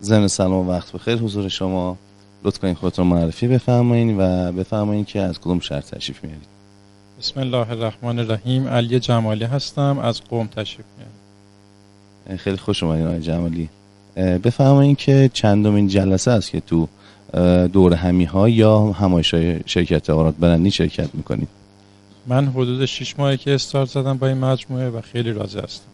زن سلام و وقت بخیر. حضور شما لطف کنید خودتون معرفی بفرمایید و بفرمایید که از کدوم شهر تشریف میارید. بسم الله الرحمن الرحیم. علی جمالی هستم. از قوم تشریف میارم. خیلی خوش اومدین آقای جمالی. بفرمایید که چندمین جلسه است که تو دور همی ها یا همایش های شرکت آراد برندی شرکت می‌کنید؟ من حدود 6 ماهی که استارت زدم با این مجموعه و خیلی راضی هستم.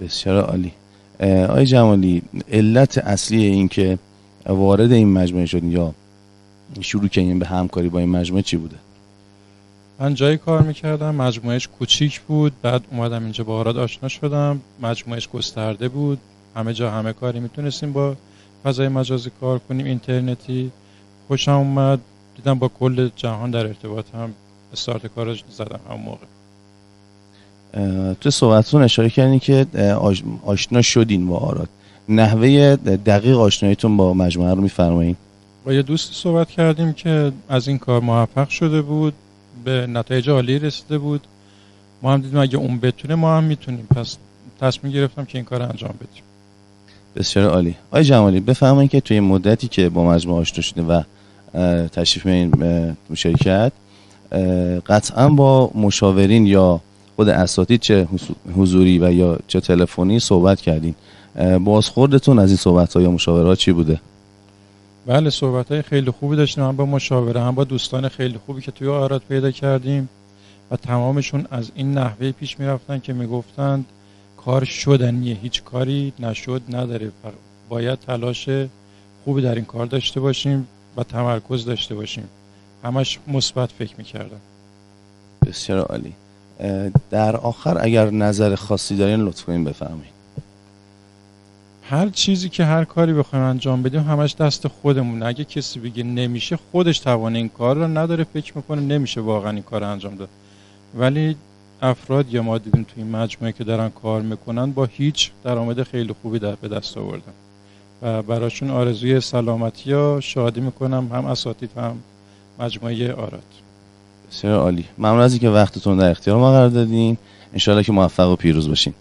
بسیار عالی. آقای جمالی علت اصلی این که وارد این مجموعه شدین یا شروع کردین به همکاری با این مجموعه چی بوده؟ من جایی کار می‌کردم مجموعهش کوچیک بود بعد اومدم اینجا با آراد آشنا شدم مجموعهش گسترده بود همه جا همه کاری می‌تونستیم با فضای مجازی کار کنیم اینترنتی خوشم اومد دیدم با کل جهان در ارتباط هم استارت کارش زدم همون موقع. تو صحبتتون اشاره کردین که آشنا شدین با آراد. نحوه دقیق آشناییتون با مجموعه رو میفرمایید با یه دوست صحبت کردیم که از این کار موفق شده بود به نتایج عالی رسیده بود. ما هم دیدیم اگه اون بتونه ما هم می‌تونیم. پس تصمیم گرفتم که این کار انجام بدیم. بسیار عالی. آقای جمالی بفرمایید که توی مدتی که با مجموعه آشنا شدین و تشریف میارین شرکت قطعا با مشاورین یا خود اساتید چه حضوری و یا چه تلفنی صحبت کردین؟ بازخوردتون از این صحبت ها یا مشاوره چی بوده؟ بله صحبت های خیلی خوبی داشتیم. هم با مشاوره هم با دوستان خیلی خوبی که توی آراد پیدا کردیم و تمامشون از این نحوه پیش می‌رفتن که می‌گفتند کار شدنیه هیچ کاری نشد نداره. باید تلاش خوبی در این کار داشته باشیم و تمرکز داشته باشیم. همش مثبت فکر می‌کردم. بسیار عالی. در آخر اگر نظر خاصی دارین لطف کنین بفرمایید. هر چیزی که هر کاری بخوایم انجام بدیم همش دست خودمون اگه کسی بگه نمیشه خودش توان این کار رو نداره فکر می‌کنه نمیشه واقعا این کار انجام داد. ولی افراد یا ما دیدیم توی این مجموعه که دارن کار می‌کنن با هیچ درآمد خیلی خوبی در به دست آوردن. و براشون آرزوی سلامتی یا شادی می‌کنم. هم اساتید هم مجموعه آراد. بسیار عالی. ممنون از اینکه وقتتون در اختیار ما قرار دادین. انشاءالله که موفق و پیروز باشین.